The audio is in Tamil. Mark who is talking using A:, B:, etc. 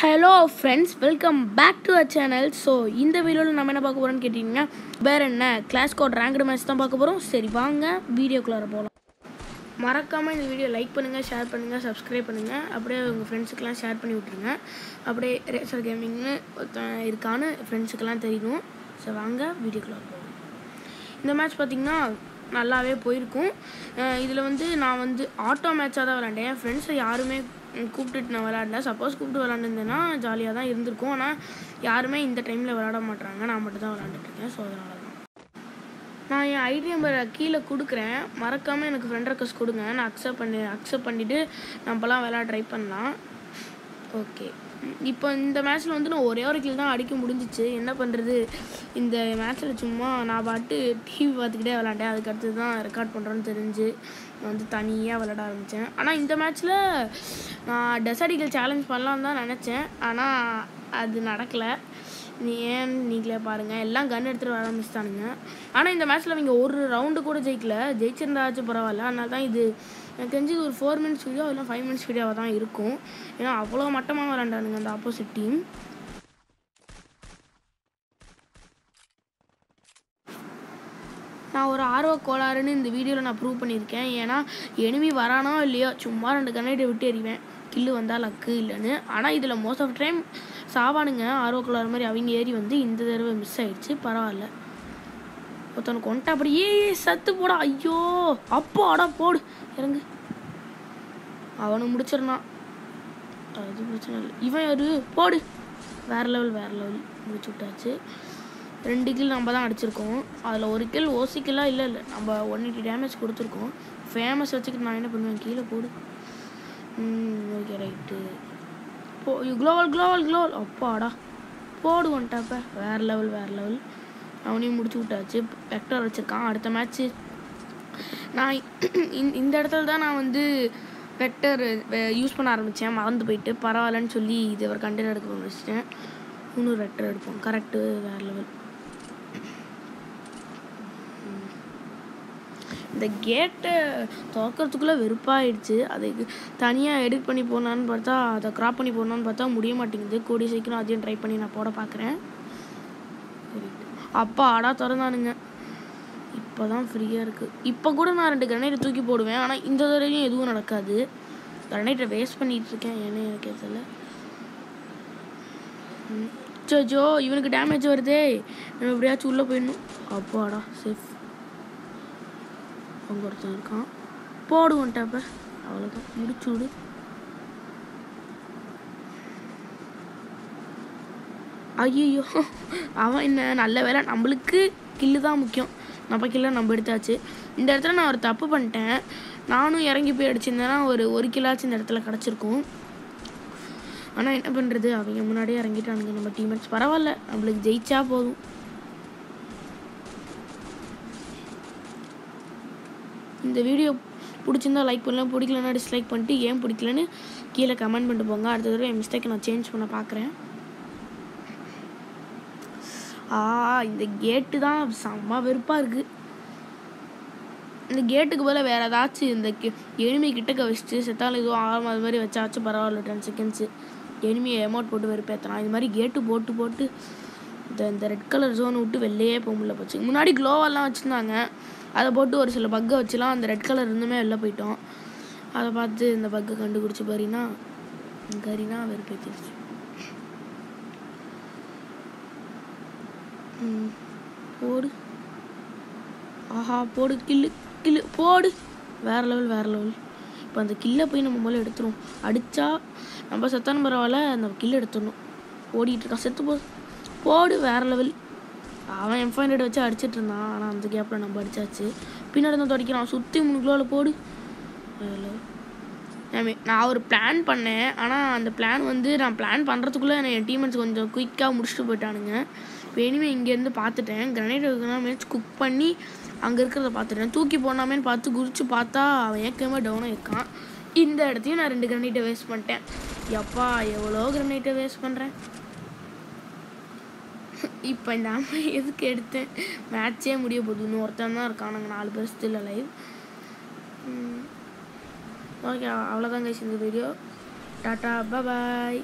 A: Hello friends welcome back to a channel so இந்த வீடியோவில் நம்ம என்ன பார்க்க போகிறோம்னு கேட்டிங்கன்னா வேறு என்ன? கிளாஸ் கோட் ரேங்க்டு மேட்ச் தான் பார்க்க போகிறோம் சரி வாங்க வீடியோக்குள்ளார போகலாம் மறக்காமல் இந்த வீடியோ லைக் பண்ணுங்கள் ஷேர் பண்ணுங்கள் சப்ஸ்கிரைப் பண்ணுங்கள் அப்படியே உங்கள் ஃப்ரெண்ட்ஸுக்கெல்லாம் ஷேர் பண்ணி விட்ருங்க அப்படியே ரேசர் கேமிங்னு ஒருத்தன் இருக்கான்னு ஃப்ரெண்ட்ஸுக்கெல்லாம் தெரியணும் ஸோ வாங்க வீடியோக்குள்ளார போகலாம் இந்த மேட்ச் பார்த்திங்கன்னா நல்லாவே போயிருக்கும். இதில் வந்து நான் வந்து ஆட்டோ மேட்சாக தான் விளாண்டேன் என் ஃப்ரெண்ட்ஸை யாருமே கூப்பிட்டுட்டு நான் விளாடல. சப்போஸ் கூப்பிட்டு விளாண்டுருந்தேன்னா ஜாலியாக தான் இருந்திருக்கும். ஆனால் யாருமே இந்த டைமில் விளாட மாட்றாங்க. நான் மட்டும் தான் விளாண்டுட்ருக்கேன் ஸோ அதனால தான். நான் என் ஐடி நம்பரை கீழே கொடுக்குறேன். மறக்காமல் எனக்கு ஃப்ரெண்ட் ரெக்வஸ்ட் கொடுங்க. நான் அக்செப்ட் பண்ணி அக்செப்ட் பண்ணிவிட்டு நம்மலாம் விளாட ட்ரை பண்ணலாம். ஓகே இப்போ இந்த மேட்ச்சில் வந்து நான் ஒரே ஒரு கில் தான் அடிக்க முடிஞ்சிச்சு. என்ன பண்ணுறது இந்த மேட்ச்சில் சும்மா நான் பாட்டு டிவி பார்த்துக்கிட்டே விளாண்டேன். அதுக்கடுத்து தான் ரெக்கார்ட் பண்ணுறோன்னு தெரிஞ்சு. நான் வந்து தனியாக விளாட ஆரம்பித்தேன் ஆனால் இந்த மேட்ச்சில் நான் டெசடிகள் சேலஞ்ச் பண்ணலான்னு தான் நினச்சேன். ஆனால் அது நடக்கலை. நீ ஏன் நீங்களே பாருங்கள் எல்லாம் கன் எடுத்துகிட்டு வர ஆரம்பிச்சிட்டானுங்க. ஆனால் இந்த மேட்ச்சில் அவங்க ஒரு ரவுண்டு கூட ஜெயிக்கல. ஜெயிச்சிருந்தாச்சும் பரவாயில்ல. அதனால தான் இது எனக்கு தெரிஞ்சு ஒரு ஃபோர் மினிட்ஸ் வீடியோ இல்லை ஃபைவ் மினிட்ஸ் வீடியோவாக தான் இருக்கும். ஏன்னா அவ்வளோ மட்டமாக விளாண்டானுங்க அந்த ஆப்போசிட் டீம் நான் ஒரு ஆர்வ கோளாறுன்னு இந்த வீடியோவில் நான் ப்ரூவ் பண்ணியிருக்கேன். ஏன்னா எனிமி வரானோ இல்லையோ சும்மா ரெண்டு கண்ணாடி விட்டு எறிவேன். கில்லு வந்தால் லக்கு இல்லைன்னு. ஆனால் இதில் மோஸ்ட் ஆஃப் டைம் சாவானுங்க ஆர்வ கோளாறு மாதிரி அவங்க ஏறி வந்து இந்த தடவை மிஸ் ஆகிடுச்சு பரவாயில்ல. ஒருத்தவனுக்கு கொண்டா அப்படியே சத்து போடா ஐயோ அப்போ அடா போடு இறங்கு. அவனு முடிச்சிடனான் அது பிரச்சனை இல்லை. இவன் யாரு? போடு. வேற லெவல் வேற லெவல் முடிச்சு விட்டாச்சு. ரெண்டு கில் நம்ம தான் அடிச்சிருக்கோம். அதில் ஒரு கில் ஓசி கில்லாக இல்லை இல்லை. நம்ம ஒன் எயிட்டி டேமேஜ் கொடுத்துருக்கோம். ஃபேமஸ் வச்சுக்கிட்டு நான் என்ன பண்ணுவேன்? கீழே போடு. ஓகே ரைட்டு போ குளோவல் குளோவல் குளோவல் அப்பாடா. போடு வந்துட்டாப்ப வேறு லெவல் வேறு லெவல் அவனையும் முடிச்சு விட்டாச்சு. வெக்டர் வச்சுருக்கான் அடுத்த மேட்ச்சு நான் இந்த- இந்த இடத்துல தான் நான் வந்து வெக்டர் யூஸ் பண்ண ஆரம்பித்தேன் மறந்து போயிட்டு. பரவாயில்லன்னு சொல்லி இது ஒரு கண்டெய்னர் எடுக்க ஆரம்பிச்சிட்டேன் இன்னொரு வெக்டர் எடுப்போம். கரெக்டு வேறு லெவல் இந்த கேட்டை திறக்கிறதுக்குள்ளே வெறுப்பாயிடுச்சு. அதுக்கு தனியாக எடிட் பண்ணி போடலான்னு பார்த்தா அதை க்ராப் பண்ணி போடலான்னு பார்த்தா முடிய மாட்டேங்குது. கூடிய சீக்கிரம் அதையும் ட்ரை பண்ணி நான் போட பார்க்குறேன் அப்பா ஆடா திறந்தானுங்க. இப்போ தான் ஃப்ரீயாக இருக்குது இப்போ கூட நான் ரெண்டு கிரனைட்டை தூக்கி போடுவேன். ஆனால் இந்த தடவையும் எதுவும் நடக்காது. கிரனைட்டை வேஸ்ட் பண்ணிட்டு இருக்கேன். ஏன்னு எனக்கு தெரியல. ஜோ இவனுக்கு டேமேஜ் வருதே. நம்ம எப்படியாச்சும் உள்ளே போயிடணும். அப்பாடா சேஃப் அங்கே ஒருத்தன் இருக்கான். போடுவோம் வந்துட்டாப்ப அவ்வளோதான் முடிச்சு விடு. ஐயோ அவன் என்ன நல்ல வேலை நம்மளுக்கு கில்லு தான் முக்கியம். நம்ம கில்லை நம்ம எடுத்தாச்சு. இந்த இடத்துல நான் ஒரு தப்பு பண்ணிட்டேன். நானும் இறங்கி போய் அடிச்சிருந்தேன்னா ஒரு ஒரு கிலாச்சும் இந்த இடத்துல கிடச்சிருக்கும். ஆனால் என்ன பண்ணுறது அவங்க முன்னாடியே இறங்கிட்டானுங்க. நம்ம டீம்மேட்ஸ் பரவாயில்ல. நம்மளுக்கு ஜெயிச்சா போதும். இந்த வீடியோ பிடிச்சிருந்தா லைக் பண்ணலாம் பிடிக்கலன்னா டிஸ்லைக் பண்ணிட்டு ஏன் பிடிக்கலன்னு கீழே கமெண்ட் பண்ணிட்டு போங்க. அடுத்த தடவை என் மிஸ்டேக்கை நான் சேஞ்ச் பண்ண பார்க்குறேன் ஆ இந்த கேட்டு தான் செம்ம வெறுப்பாக இருக்குது இந்த கேட்டுக்கு பதிலாக வேறு ஏதாச்சும் இந்த எனிமி கிட்டக்க வச்சுட்டு செத்தாலும் எதுவும் ஆகாம அது மாதிரி வச்சாச்சும் பரவாயில்ல டென் செகண்ட்ஸு எனிமியை அமௌண்ட் போட்டு வெறுப்பேற்றலாம் இது மாதிரி கேட்டு போட்டு போட்டு இந்த இந்த ரெட் கலர் ஜோன் விட்டு வெளியே போக முடியல போச்சு. முன்னாடி க்ளோவெல்லாம் வச்சுருந்தாங்க. அதை போட்டு ஒரு சில பக்கை வச்சுலாம் அந்த ரெட் கலர் இருந்துமே வெளில போயிட்டோம். அதை பார்த்து இந்த பக்கை கண்டுபிடிச்சி பாரினா கரினா வெறுப்பேற்றிடுச்சு போடு. ஆஹா போடு கில்லு கில்லு போடு. வேற லெவல் வேற லெவல் இப்போ அந்த கில்லை போய் நம்ம முதல்ல எடுத்துரும் அடித்தா நம்ம செத்தான பரவாயில்ல அந்த கில் எடுத்துடணும். ஓடிட்டு இருக்கான் செத்து போ போடு வேறு லெவல் அவன் எம் ஃபைவ் வச்சு அடிச்சிட்டு இருந்தான். ஆனால் அந்த கேப்பில் நம்ம அடித்தாச்சு பின்னாடி தான் துடைக்கிறான் சுற்றி மூணு கிலோவில் போடு. நான் ஒரு பிளான் பண்ணேன். ஆனால் அந்த பிளான் வந்து நான் பிளான் பண்ணுறதுக்குள்ளே என் டீமெண்ட்ஸ் கொஞ்சம் குயிக்காக முடிச்சுட்டு போயிட்டானுங்க. இப்போ இனிமே இங்கேருந்து பார்த்துட்டேன் கிரனைட் மேட்ச் குக் பண்ணி அங்கே இருக்கிறத பார்த்துட்டேன் தூக்கி போனாமேன்னு பார்த்து குதிச்சு பார்த்தா அவன் ஏற்கனவே டவுனாக இருக்கான். இந்த இடத்தையும் நான் ரெண்டு கிரனைட்டை வேஸ்ட் பண்ணிட்டேன். எப்பா எவ்வளோ கிரனைட்டை வேஸ்ட் பண்ணுறேன் இப்போ இந்த அம்மா எதுக்கு எடுத்தேன்? மேட்ச்சே முடிய போகுது. இன்னும் ஒருத்தன் தான் இருக்கான். நாங்கள் நாலு பேர் ஸ்டில் லைவ் ஓகே அவ்வளோதான் கைஸ் இந்த வீடியோ டாட்டா பாய்